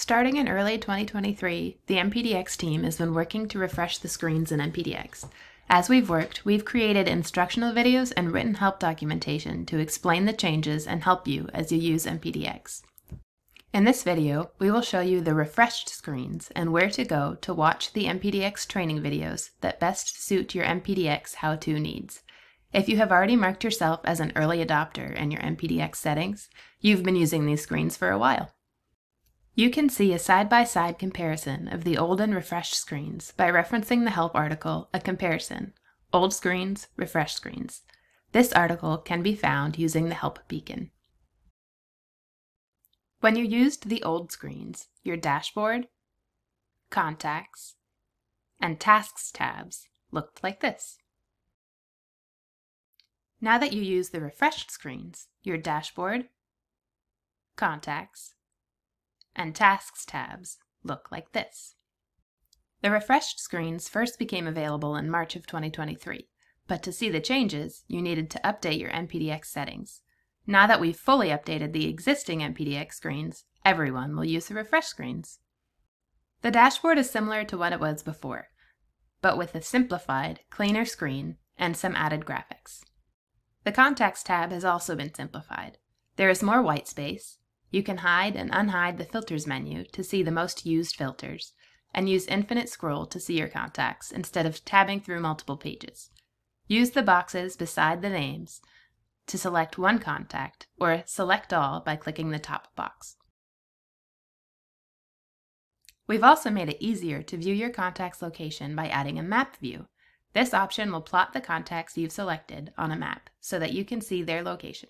Starting in early 2023, the MPDX team has been working to refresh the screens in MPDX. As we've worked, we've created instructional videos and written help documentation to explain the changes and help you as you use MPDX. In this video, we will show you the refreshed screens and where to go to watch the MPDX training videos that best suit your MPDX how-to needs. If you have already marked yourself as an early adopter in your MPDX settings, you've been using these screens for a while. You can see a side-by-side -side comparison of the old and refreshed screens by referencing the help article, A Comparison, Old Screens, Refreshed Screens. This article can be found using the help beacon. When you used the old screens, your dashboard, contacts, and tasks tabs looked like this. Now that you use the refreshed screens, your dashboard, contacts, and tasks tabs look like this. The refreshed screens first became available in March of 2023, but to see the changes, you needed to update your MPDX settings. Now that we've fully updated the existing MPDX screens, everyone will use the refresh screens. The dashboard is similar to what it was before, but with a simplified, cleaner screen and some added graphics. The Contacts tab has also been simplified. There is more white space, you can hide and unhide the Filters menu to see the most used filters, and use Infinite Scroll to see your contacts instead of tabbing through multiple pages. Use the boxes beside the names to select one contact, or select all by clicking the top box. We've also made it easier to view your contact's location by adding a map view. This option will plot the contacts you've selected on a map so that you can see their location.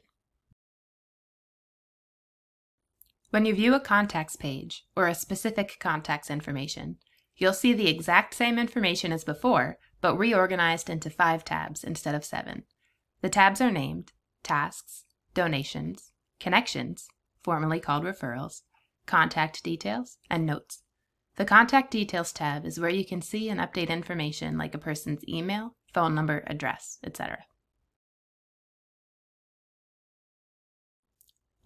When you view a contacts page, or a specific contacts information, you'll see the exact same information as before, but reorganized into five tabs instead of seven. The tabs are named tasks, donations, connections, formerly called referrals, contact details, and notes. The contact details tab is where you can see and update information like a person's email, phone number, address, etc.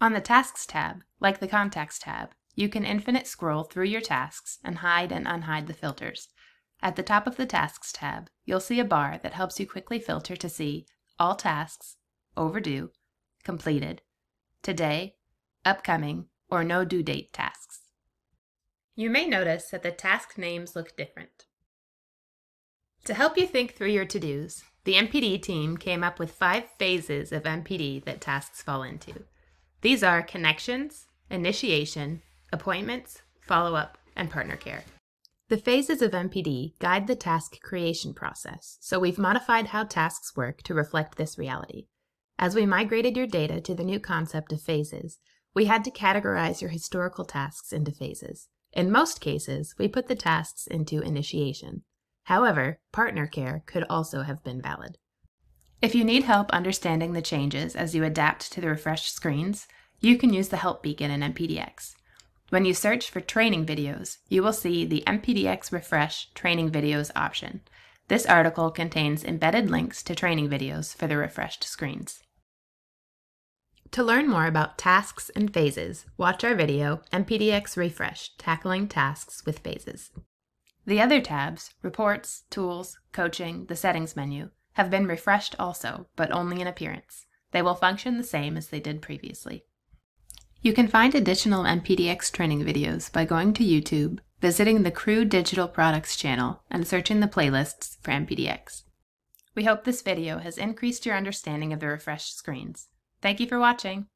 On the Tasks tab, like the Contacts tab, you can infinite scroll through your tasks and hide and unhide the filters. At the top of the Tasks tab, you'll see a bar that helps you quickly filter to see all tasks, overdue, completed, today, upcoming, or no due date tasks. You may notice that the task names look different. To help you think through your to-dos, the MPD team came up with five phases of MPD that tasks fall into. These are connections, initiation, appointments, follow-up, and partner care. The phases of MPD guide the task creation process, so we've modified how tasks work to reflect this reality. As we migrated your data to the new concept of phases, we had to categorize your historical tasks into phases. In most cases, we put the tasks into initiation. However, partner care could also have been valid. If you need help understanding the changes as you adapt to the refreshed screens, you can use the help beacon in MPDX. When you search for training videos, you will see the MPDX Refresh Training Videos option. This article contains embedded links to training videos for the refreshed screens. To learn more about tasks and phases, watch our video, MPDX Refresh, Tackling Tasks with Phases. The other tabs, Reports, Tools, Coaching, the Settings menu, have been refreshed also, but only in appearance. They will function the same as they did previously. You can find additional MPDX training videos by going to YouTube, visiting the Cru Digital Products channel, and searching the playlists for MPDX. We hope this video has increased your understanding of the refreshed screens. Thank you for watching.